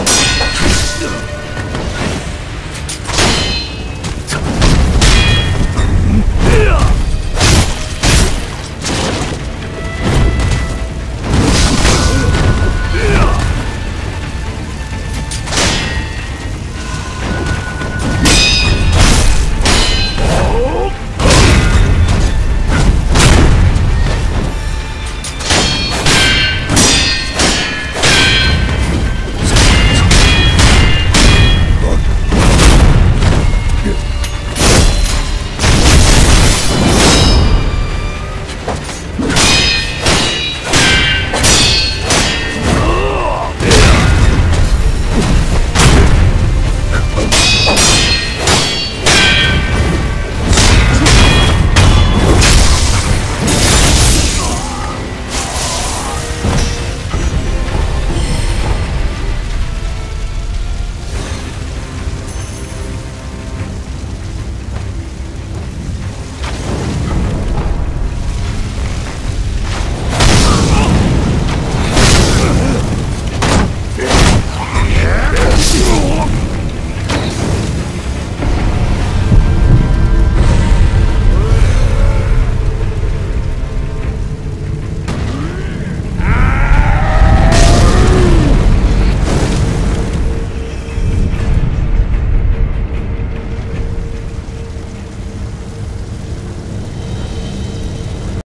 うっ